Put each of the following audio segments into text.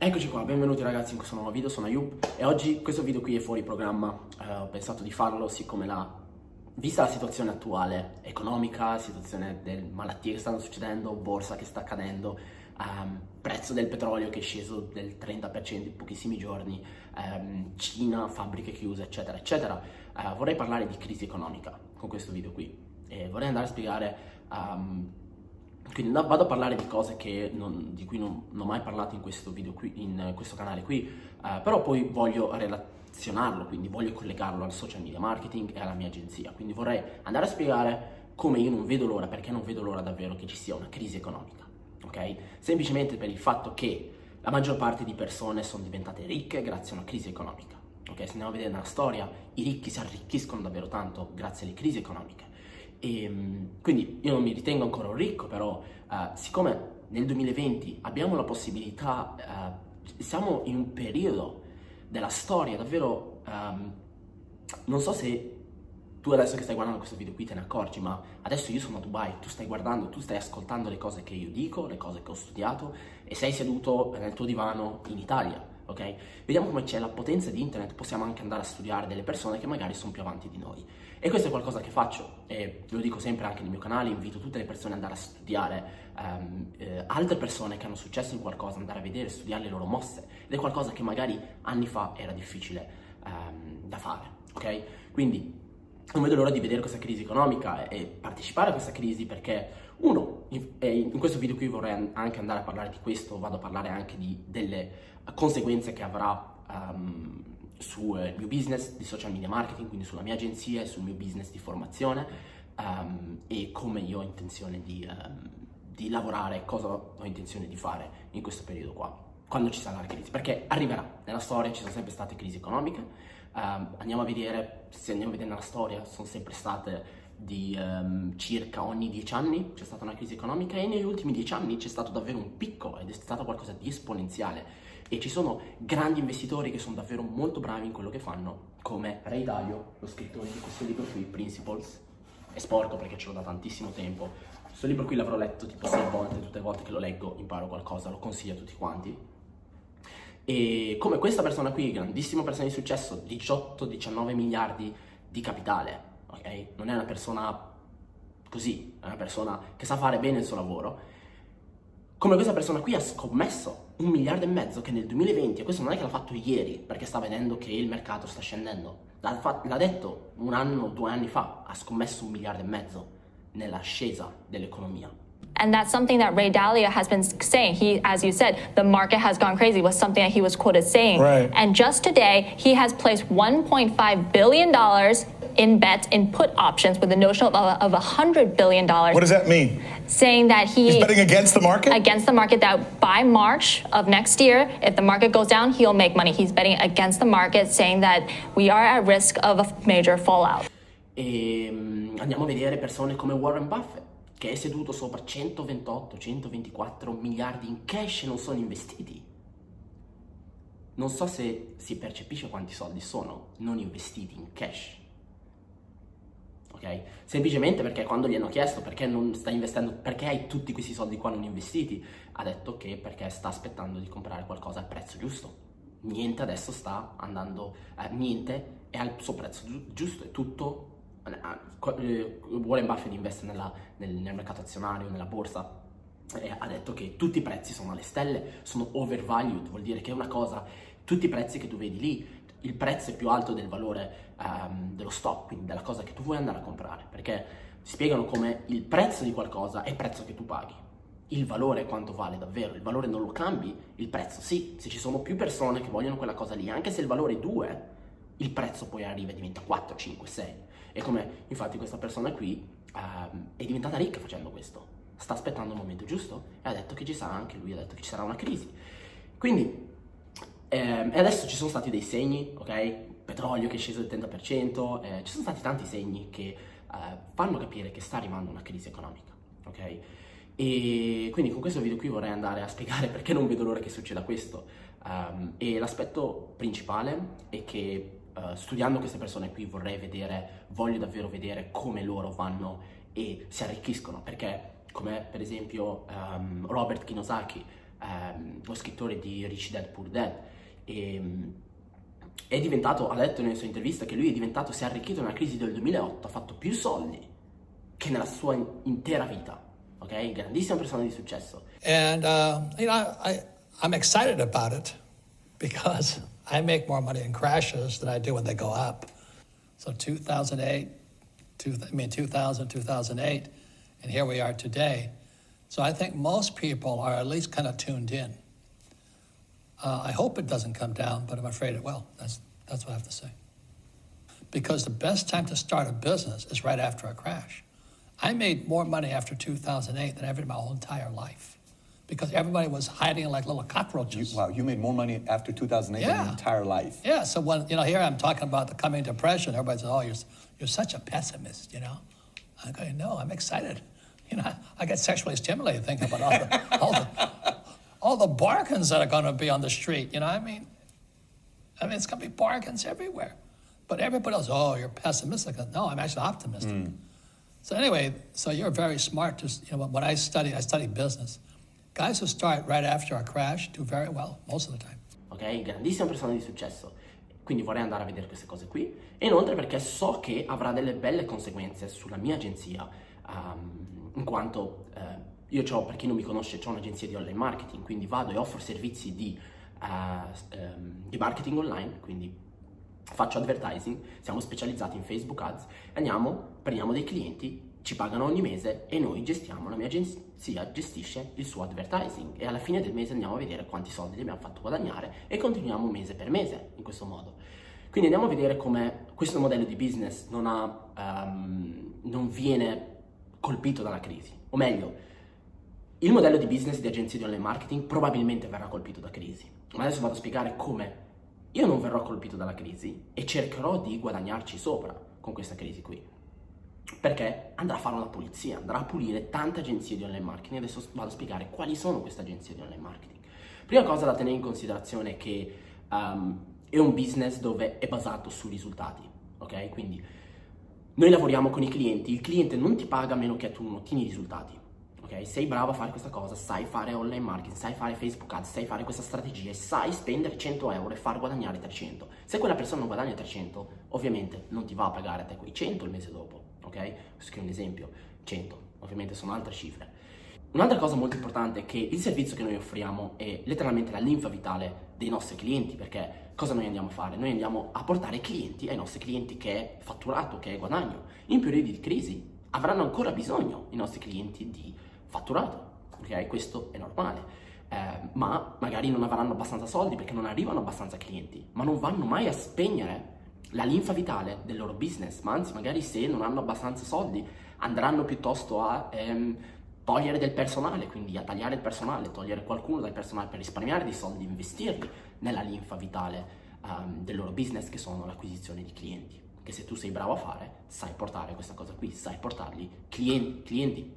Eccoci qua, benvenuti ragazzi in questo nuovo video, sono Ayub e oggi questo video qui è fuori programma, eh, ho pensato di farlo siccome la, vista la situazione attuale, economica, situazione delle malattie che stanno succedendo, borsa che sta cadendo, ehm, prezzo del petrolio che è sceso del 30% in pochissimi giorni, ehm, Cina, fabbriche chiuse eccetera eccetera, eh, vorrei parlare di crisi economica con questo video qui e vorrei andare a spiegare um, quindi vado a parlare di cose non, di cui non, non, ho mai parlato in questo video qui, in questo canale qui, eh, però poi voglio relazionarlo, quindi voglio collegarlo al social media marketing e alla mia agenzia. Quindi vorrei andare a spiegare come io non vedo l'ora, perché non vedo l'ora davvero che ci sia una crisi economica, ok? Semplicemente per il fatto che la maggior parte di persone sono diventate ricche grazie a una crisi economica. Ok, se andiamo a vedere nella storia, i ricchi si arricchiscono davvero tanto grazie alle crisi economiche. E, ehm, quindi io non mi ritengo ancora un ricco, però uh, siccome nel 2020 abbiamo la possibilità, uh, siamo in un periodo della storia davvero, um, non so se tu adesso che stai guardando questo video qui te ne accorgi, ma adesso io sono a Dubai, tu stai guardando, tu stai ascoltando le cose che io dico, le cose che ho studiato e sei seduto nel tuo divano in Italia ok? Vediamo come c'è la potenza di internet, possiamo anche andare a studiare delle persone che magari sono più avanti di noi. E questo è qualcosa che faccio e lo dico sempre anche nel mio canale, invito tutte le persone ad andare a studiare um, eh, altre persone che hanno successo in qualcosa, andare a vedere, studiare le loro mosse. Ed è qualcosa che magari anni fa era difficile um, da fare, ok? Quindi non vedo l'ora di vedere questa crisi economica e partecipare a questa crisi perché uno, in questo video qui vorrei anche andare a parlare di questo, vado a parlare anche di, delle conseguenze che avrà um, sul mio business di social media marketing, quindi sulla mia agenzia e sul mio business di formazione um, e come io ho intenzione di, um, di lavorare, cosa ho intenzione di fare in questo periodo qua quando ci sarà la crisi, perché arriverà. Nella storia ci sono sempre state crisi economiche, um, andiamo a vedere, se andiamo a vedere nella storia, sono sempre state di um, circa ogni dieci anni c'è stata una crisi economica e negli ultimi dieci anni c'è stato davvero un picco ed è stato qualcosa di esponenziale. E ci sono grandi investitori che sono davvero molto bravi in quello che fanno come Ray Dalio, lo scrittore di questo libro qui, Principles. È sporco perché ce l'ho da tantissimo tempo. Questo libro qui l'avrò letto tipo sei volte tutte le volte che lo leggo imparo qualcosa lo consiglio a tutti quanti e come questa persona qui, grandissima persona di successo, 18-19 miliardi di capitale, ok? Non è una persona così, è una persona che sa fare bene il suo lavoro. Come questa persona qui ha scommesso un miliardo e mezzo che nel 2020, e questo non è che l'ha fatto ieri perché sta vedendo che il mercato sta scendendo, l'ha, fatto, l'ha detto un anno, due anni fa, ha scommesso un miliardo e mezzo nell'ascesa dell'economia. And that's something that Ray Dalio has been saying. He, as you said, the market has gone crazy was something that he was quoted saying. Right. And just today, he has placed $1.5 billion in bets in put options with a notional of $100 billion. What does that mean? Saying that he... He's betting against the market? Against the market that by March of next year, if the market goes down, he'll make money. He's betting against the market, saying that we are at risk of a major fallout. Andiamo a vedere persone come Warren Buffett. Che è seduto sopra 128-124 miliardi in cash non sono investiti. Non so se si percepisce quanti soldi sono non investiti in cash. Ok? Semplicemente perché quando gli hanno chiesto perché non stai investendo, perché hai tutti questi soldi qua non investiti, ha detto che perché sta aspettando di comprare qualcosa al prezzo giusto. Niente adesso sta andando, eh, niente è al suo prezzo giusto, è tutto Warren Buffett investe nella, nel, nel mercato azionario, nella borsa, e ha detto che tutti i prezzi sono alle stelle, sono overvalued, vuol dire che è una cosa, tutti i prezzi che tu vedi lì, il prezzo è più alto del valore um, dello stock, quindi della cosa che tu vuoi andare a comprare, perché spiegano come il prezzo di qualcosa è il prezzo che tu paghi. Il valore è quanto vale davvero, il valore non lo cambi, il prezzo sì, se ci sono più persone che vogliono quella cosa lì, anche se il valore è 2, il prezzo poi arriva e diventa 4, 5, 6. E come infatti questa persona qui um, è diventata ricca facendo questo. Sta aspettando il momento giusto e ha detto che ci sarà anche lui, ha detto che ci sarà una crisi. Quindi, ehm, e adesso ci sono stati dei segni, ok? Petrolio che è sceso del 30%, eh, ci sono stati tanti segni che eh, fanno capire che sta arrivando una crisi economica, ok? E quindi con questo video qui vorrei andare a spiegare perché non vedo l'ora che succeda questo. Um, e l'aspetto principale è che uh, studiando queste persone qui vorrei vedere, voglio davvero vedere come loro vanno e si arricchiscono, perché come per esempio um, Robert Kiyosaki, ehm, lo scrittore di Rich Dad Poor Dad. E, ehm, è diventato, ha detto nelle sue interviste che lui è diventato, si è arricchito nella crisi del 2008, ha fatto più soldi che nella sua intera vita, ok? Grandissima persona di successo. And, uh, you know, I, I'm excited about it because I make more money in crashes than I do when they go up. So 2008, two, I mean 2000, 2008, and here we are today. So I think most people are at least kind of tuned in. Uh, I hope it doesn't come down, but I'm afraid it will. That's, that's what I have to say. Because the best time to start a business is right after a crash. I made more money after 2008 than I ever did my whole entire life because everybody was hiding like little cockroaches. You, wow, you made more money after 2008 yeah. than your entire life. Yeah, so when, you know, here I'm talking about the coming depression, everybody says, oh, you're, you're such a pessimist, you know? I go, no, I'm excited. You know, I get sexually stimulated thinking about all the, all the, all the bargains that are going to be on the street, you know I mean? I mean, it's going to be bargains everywhere. But everybody else, oh, you're pessimistic. No, I'm actually optimistic. Mm. So anyway, so you're very smart. To, you know, when I study, I study business. Guys who start right after a crash do very well most of the time. Ok, grandissima persona di successo. Quindi vorrei andare a vedere queste cose qui. E inoltre perché so che avrà delle belle conseguenze sulla mia agenzia, um, in quanto uh, io ho, per chi non mi conosce, ho un'agenzia di online marketing, quindi vado e offro servizi di, uh, um, di marketing online, quindi faccio advertising, siamo specializzati in Facebook Ads, andiamo, prendiamo dei clienti, ci pagano ogni mese e noi gestiamo, la mia agenzia gestisce il suo advertising e alla fine del mese andiamo a vedere quanti soldi gli abbiamo fatto guadagnare e continuiamo mese per mese in questo modo. Quindi andiamo a vedere come questo modello di business non, ha, um, non viene colpito dalla crisi, o meglio, il modello di business di agenzie di online marketing probabilmente verrà colpito da crisi, ma adesso vado a spiegare come io non verrò colpito dalla crisi e cercherò di guadagnarci sopra con questa crisi qui. Perché andrà a fare una pulizia, andrà a pulire tante agenzie di online marketing. Adesso vado a spiegare quali sono queste agenzie di online marketing. Prima cosa da tenere in considerazione è che um, è un business dove è basato su risultati, ok? Quindi noi lavoriamo con i clienti, il cliente non ti paga a meno che tu non ottieni risultati ok? Sei bravo a fare questa cosa, sai fare online marketing, sai fare Facebook Ads, sai fare questa strategia e sai spendere 100 euro e far guadagnare 300. Se quella persona non guadagna 300, ovviamente non ti va a pagare a te quei 100 il mese dopo, ok? Questo è un esempio, 100, ovviamente sono altre cifre. Un'altra cosa molto importante è che il servizio che noi offriamo è letteralmente la linfa vitale dei nostri clienti, perché cosa noi andiamo a fare? Noi andiamo a portare clienti ai nostri clienti che è fatturato, che è guadagno. In periodi di crisi avranno ancora bisogno i nostri clienti di fatturato, ok? Questo è normale. Eh, ma magari non avranno abbastanza soldi perché non arrivano abbastanza clienti, ma non vanno mai a spegnere la linfa vitale del loro business, ma anzi magari se non hanno abbastanza soldi andranno piuttosto a ehm, togliere del personale, quindi a tagliare il personale, togliere qualcuno dal personale per risparmiare dei soldi, investirli nella linfa vitale um, del loro business che sono l'acquisizione di clienti, che se tu sei bravo a fare sai portare questa cosa qui, sai portarli clienti, clienti.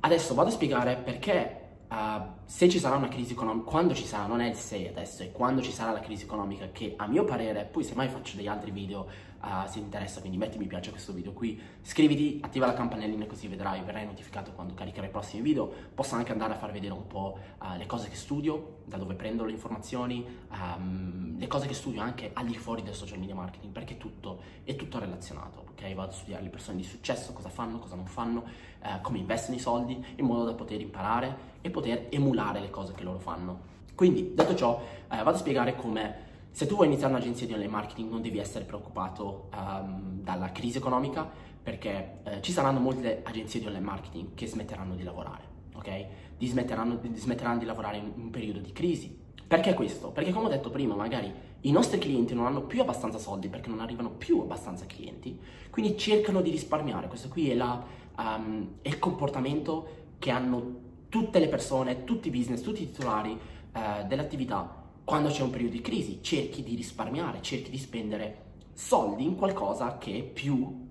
Adesso vado a spiegare perché uh, se ci sarà una crisi economica, quando ci sarà, non è il se adesso, è quando ci sarà la crisi economica che a mio parere, poi se mai faccio degli altri video uh, se ti interessa, quindi metti mi piace a questo video qui, iscriviti, attiva la campanellina così vedrai, verrai notificato quando caricherò i prossimi video, posso anche andare a far vedere un po' uh, le cose che studio, da dove prendo le informazioni, um, le cose che studio anche al di fuori del social media marketing, perché tutto è tutto relazionato, ok? Vado a studiare le persone di successo, cosa fanno, cosa non fanno, uh, come investono i soldi, in modo da poter imparare e poter emulare le cose che loro fanno. Quindi, detto ciò, eh, vado a spiegare come se tu vuoi iniziare un'agenzia di online marketing non devi essere preoccupato um, dalla crisi economica perché eh, ci saranno molte agenzie di online marketing che smetteranno di lavorare, ok? Di smetteranno, di, smetteranno di lavorare in un periodo di crisi. Perché questo? Perché come ho detto prima, magari i nostri clienti non hanno più abbastanza soldi perché non arrivano più abbastanza clienti, quindi cercano di risparmiare. Questo qui è, la, um, è il comportamento che hanno tutte le persone, tutti i business, tutti i titolari uh, dell'attività quando c'è un periodo di crisi cerchi di risparmiare, cerchi di spendere soldi in qualcosa che è più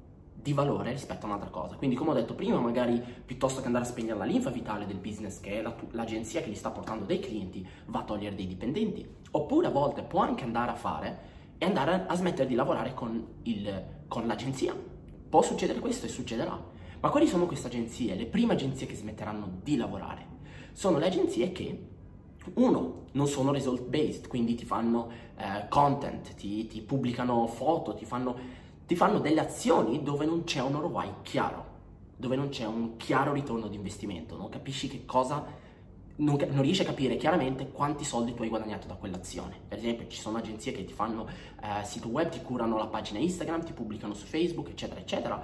di valore rispetto a un'altra cosa. Quindi, come ho detto prima, magari piuttosto che andare a spegnere la linfa vitale del business, che è la, l'agenzia che gli sta portando dei clienti, va a togliere dei dipendenti. Oppure a volte può anche andare a fare e andare a, smettere di lavorare con, il, con l'agenzia. Può succedere questo e succederà. Ma quali sono queste agenzie? Le prime agenzie che smetteranno di lavorare sono le agenzie che uno, non sono result based, quindi ti fanno eh, content, ti, ti, pubblicano foto, ti fanno, ti fanno delle azioni dove non c'è un ROI chiaro, dove non c'è un chiaro ritorno di investimento, non capisci che cosa non, non, riesci a capire chiaramente quanti soldi tu hai guadagnato da quell'azione. Per esempio, ci sono agenzie che ti fanno eh, sito web, ti curano la pagina Instagram, ti pubblicano su Facebook, eccetera, eccetera.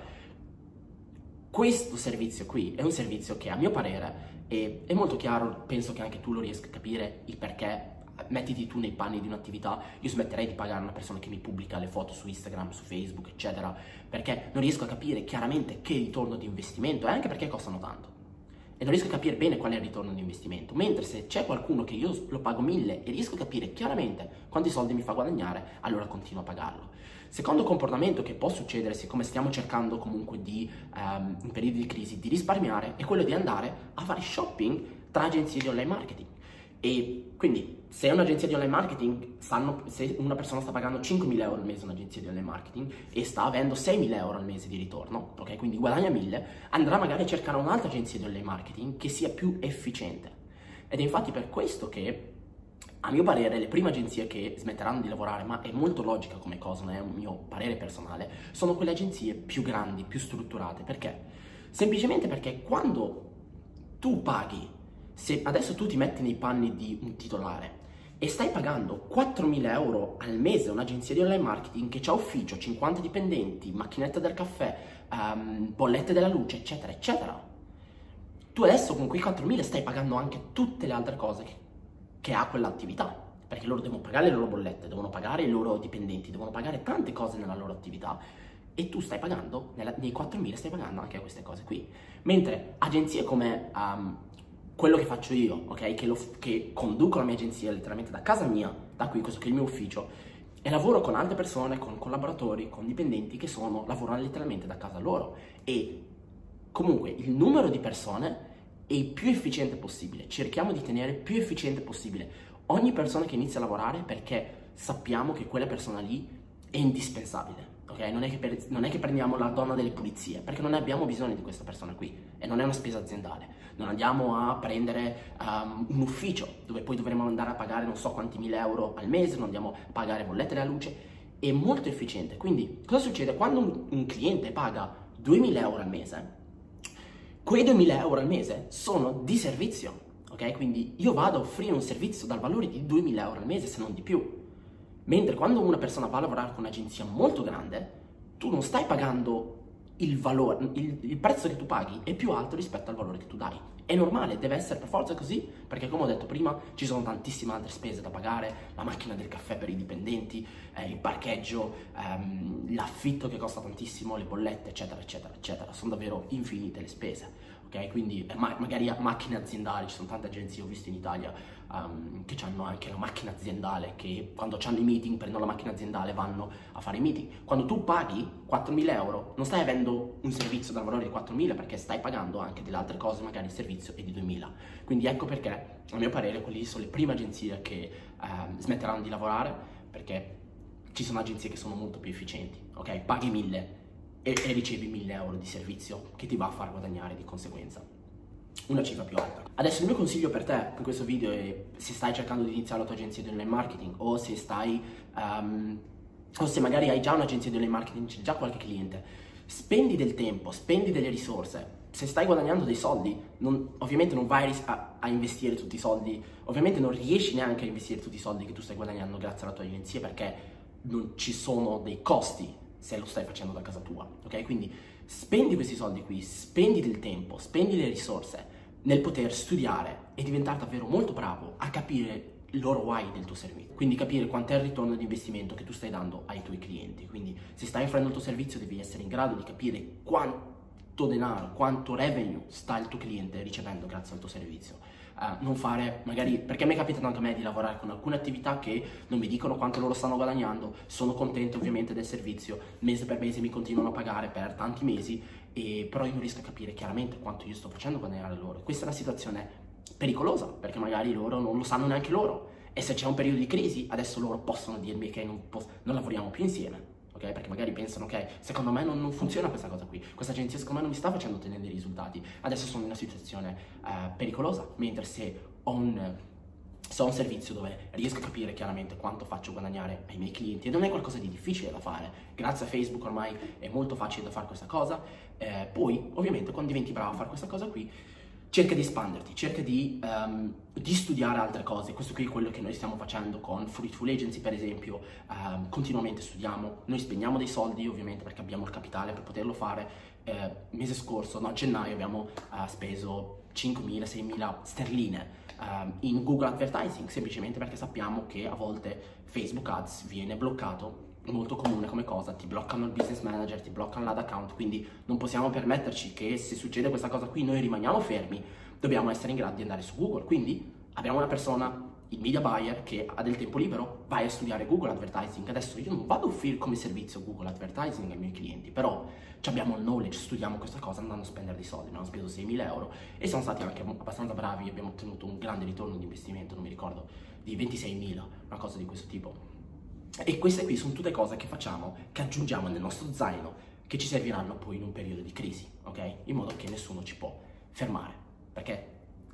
Questo servizio qui è un servizio che a mio parere è, è molto chiaro, penso che anche tu lo riesca a capire il perché. Mettiti tu nei panni di un'attività, io smetterei di pagare una persona che mi pubblica le foto su Instagram, su Facebook, eccetera, perché non riesco a capire chiaramente che ritorno di investimento e anche perché costano tanto e non riesco a capire bene qual è il ritorno di investimento. Mentre se c'è qualcuno che io lo pago mille e riesco a capire chiaramente quanti soldi mi fa guadagnare, allora continuo a pagarlo. Secondo comportamento che può succedere siccome stiamo cercando comunque di, um, in periodi di crisi, di risparmiare, è quello di andare a fare shopping tra agenzie di online marketing. E quindi se un'agenzia di online marketing, stanno, se una persona sta pagando 5.000 euro al mese un'agenzia di online marketing e sta avendo 6.000 euro al mese di ritorno, ok? Quindi guadagna 1.000, andrà magari a cercare un'altra agenzia di online marketing che sia più efficiente. Ed è infatti per questo che, a mio parere, le prime agenzie che smetteranno di lavorare, ma è molto logica come cosa, non è un mio parere personale, sono quelle agenzie più grandi, più strutturate. Perché? Semplicemente perché quando tu paghi se adesso tu ti metti nei panni di un titolare e stai pagando 4.000 euro al mese a un'agenzia di online marketing che ha ufficio, 50 dipendenti, macchinetta del caffè, um, bollette della luce, eccetera, eccetera, tu adesso con quei 4.000 stai pagando anche tutte le altre cose che, che ha quell'attività perché loro devono pagare le loro bollette, devono pagare i loro dipendenti, devono pagare tante cose nella loro attività e tu stai pagando, nei 4.000 stai pagando anche queste cose qui. Mentre agenzie come um, quello che faccio io, ok? Che, lo, che conduco la mia agenzia letteralmente da casa mia, da qui, questo che è il mio ufficio, e lavoro con altre persone, con collaboratori, con dipendenti che sono, lavorano letteralmente da casa loro. E comunque il numero di persone è il più efficiente possibile. Cerchiamo di tenere più efficiente possibile ogni persona che inizia a lavorare perché sappiamo che quella persona lì è indispensabile. Ok? Non è, per, non è che prendiamo la donna delle pulizie, perché non abbiamo bisogno di questa persona qui e non è una spesa aziendale non andiamo a prendere um, un ufficio dove poi dovremo andare a pagare non so quanti mila euro al mese, non andiamo a pagare bollette della luce, è molto efficiente. Quindi cosa succede? Quando un, un cliente paga 2000 euro al mese, quei 2000 euro al mese sono di servizio, ok? Quindi io vado a offrire un servizio dal valore di 2000 euro al mese, se non di più. Mentre quando una persona va a lavorare con un'agenzia molto grande, tu non stai pagando il valore, il, il, prezzo che tu paghi è più alto rispetto al valore che tu dai. È normale, deve essere per forza così, perché come ho detto prima ci sono tantissime altre spese da pagare, la macchina del caffè per i dipendenti, eh, il parcheggio, ehm, l'affitto che costa tantissimo, le bollette, eccetera, eccetera, eccetera. Sono davvero infinite le spese ok? Quindi eh, ma- magari macchine aziendali, ci sono tante agenzie, ho visto in Italia, um, che hanno anche la macchina aziendale, che quando hanno i meeting prendono la macchina aziendale e vanno a fare i meeting. Quando tu paghi 4.000 euro, non stai avendo un servizio dal valore di 4.000 perché stai pagando anche delle altre cose, magari il servizio è di 2.000. Quindi ecco perché, a mio parere, quelle sono le prime agenzie che um, smetteranno di lavorare perché ci sono agenzie che sono molto più efficienti, ok? Paghi 1.000 e, e ricevi 1000 euro di servizio che ti va a far guadagnare di conseguenza una cifra più alta. Adesso il mio consiglio per te in questo video è se stai cercando di iniziare la tua agenzia di online marketing o se stai um, o se magari hai già un'agenzia di online marketing, c'è già qualche cliente, spendi del tempo, spendi delle risorse. Se stai guadagnando dei soldi, non, ovviamente non vai a, a, investire tutti i soldi, ovviamente non riesci neanche a investire tutti i soldi che tu stai guadagnando grazie alla tua agenzia perché non ci sono dei costi se lo stai facendo da casa tua, ok? Quindi spendi questi soldi qui, spendi del tempo, spendi le risorse nel poter studiare e diventare davvero molto bravo a capire l'ROI del tuo servizio, quindi capire quanto è il ritorno di investimento che tu stai dando ai tuoi clienti. Quindi se stai offrendo il tuo servizio devi essere in grado di capire quanto denaro, quanto revenue sta il tuo cliente ricevendo grazie al tuo servizio uh, non fare, magari, perché mi è capitato anche a me di lavorare con alcune attività che non mi dicono quanto loro stanno guadagnando, sono contento ovviamente del servizio, mese per mese mi continuano a pagare per tanti mesi, e, però io non riesco a capire chiaramente quanto io sto facendo guadagnare loro. Questa è una situazione pericolosa, perché magari loro non lo sanno neanche loro, e se c'è un periodo di crisi, adesso loro possono dirmi che non, non lavoriamo più insieme ok? Perché magari pensano, ok, secondo me non, non, funziona questa cosa qui, questa agenzia secondo me non mi sta facendo ottenere dei risultati, adesso sono in una situazione uh, pericolosa, mentre se ho un, se un servizio dove riesco a capire chiaramente quanto faccio guadagnare ai miei clienti e non è qualcosa di difficile da fare, grazie a Facebook ormai è molto facile da fare questa cosa, eh, poi ovviamente quando diventi bravo a fare questa cosa qui cerca di espanderti, cerca di, um, di, studiare altre cose, questo qui è quello che noi stiamo facendo con Fruitful Agency per esempio, um, continuamente studiamo, noi spendiamo dei soldi ovviamente perché abbiamo il capitale per poterlo fare, eh, mese scorso, no, a gennaio abbiamo uh, speso 5.000-6.000 sterline um, in Google Advertising, semplicemente perché sappiamo che a volte Facebook Ads viene bloccato molto comune come cosa, ti bloccano il business manager, ti bloccano l'ad account, quindi non possiamo permetterci che se succede questa cosa qui noi rimaniamo fermi, dobbiamo essere in grado di andare su Google, quindi abbiamo una persona, il media buyer, che ha del tempo libero, vai a studiare Google Advertising, adesso io non vado a offrire come servizio Google Advertising ai miei clienti, però abbiamo il knowledge, studiamo questa cosa andando a spendere dei soldi, abbiamo speso 6.000 euro. E siamo stati anche abbastanza bravi, abbiamo ottenuto un grande ritorno di investimento, non mi ricordo, di 26.000, una cosa di questo tipo. E queste qui sono tutte cose che facciamo, che aggiungiamo nel nostro zaino, che ci serviranno poi in un periodo di crisi, ok? In modo che nessuno ci può fermare, perché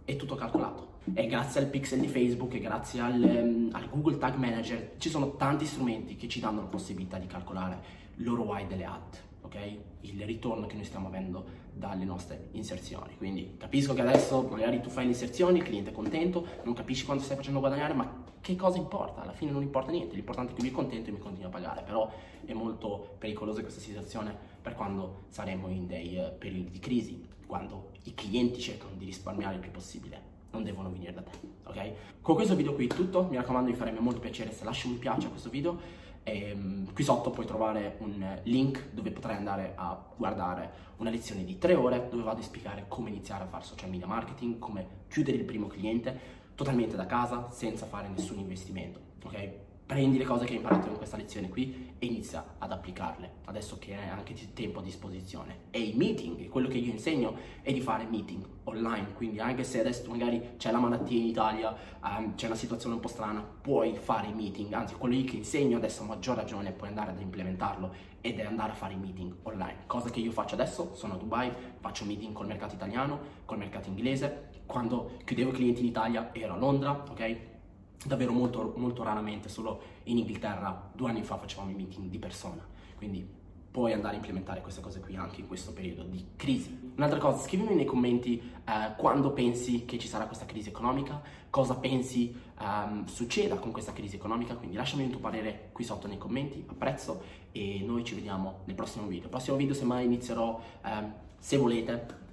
è tutto calcolato. E grazie al pixel di Facebook e grazie al, um, al, Google Tag Manager ci sono tanti strumenti che ci danno la possibilità di calcolare l'ROI delle ad, ok? Il ritorno che noi stiamo avendo dalle nostre inserzioni. Quindi capisco che adesso magari tu fai le inserzioni, il cliente è contento, non capisci quanto stai facendo guadagnare, ma che cosa importa? Alla fine non importa niente, l'importante è che lui è contento e mi continua a pagare, però è molto pericolosa questa situazione per quando saremo in dei uh, periodi di crisi, quando i clienti cercano di risparmiare il più possibile non devono venire da te, ok? Con questo video qui è tutto, mi raccomando mi farebbe molto piacere se lasci un mi piace a questo video e, um, qui sotto puoi trovare un link dove potrai andare a guardare una lezione di tre ore dove vado a spiegare come iniziare a fare social media marketing, come chiudere il primo cliente totalmente da casa senza fare nessun investimento, ok? Prendi le cose che hai imparato in questa lezione qui e inizia ad applicarle, adesso che hai anche tempo a disposizione. E i meeting, quello che io insegno è di fare meeting online, quindi anche se adesso magari c'è la malattia in Italia, um, c'è una situazione un po' strana, puoi fare i meeting, anzi quello che insegno adesso a maggior ragione puoi andare ad implementarlo ed è andare a fare i meeting online, cosa che io faccio adesso, sono a Dubai, faccio meeting col mercato italiano, col mercato inglese, quando chiudevo clienti in Italia ero a Londra, ok? Davvero molto, molto raramente, solo in Inghilterra due anni fa facevamo i meeting di persona, quindi puoi andare a implementare queste cose qui anche in questo periodo di crisi. Un'altra cosa, scrivimi nei commenti eh, quando pensi che ci sarà questa crisi economica, cosa pensi um, succeda con questa crisi economica, quindi lasciami il tuo parere qui sotto nei commenti, apprezzo e noi ci vediamo nel prossimo video. Il prossimo video semmai inizierò, um, se volete,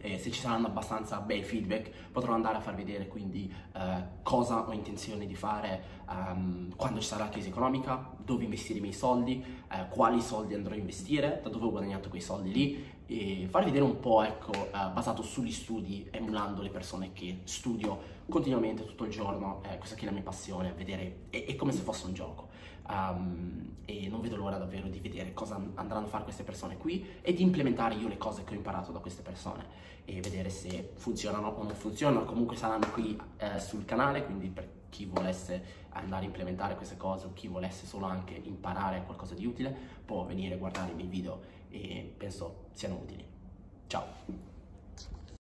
e se ci saranno abbastanza bei feedback potrò andare a far vedere quindi eh, cosa ho intenzione di fare um, quando ci sarà la crisi economica, dove investire i miei soldi, eh, quali soldi andrò a investire, da dove ho guadagnato quei soldi lì e far vedere un po' ecco eh, basato sugli studi emulando le persone che studio continuamente tutto il giorno eh, questa che è la mia passione vedere è, è come se fosse un gioco um, e non vedo l'ora davvero di vedere cosa andranno a fare queste persone qui e di implementare io le cose che ho imparato da queste persone e vedere se funzionano o non funzionano. Comunque saranno qui eh, sul canale, quindi per chi volesse andare a implementare queste cose o chi volesse solo anche imparare qualcosa di utile può venire a guardare i miei video e penso siano utili. Ciao!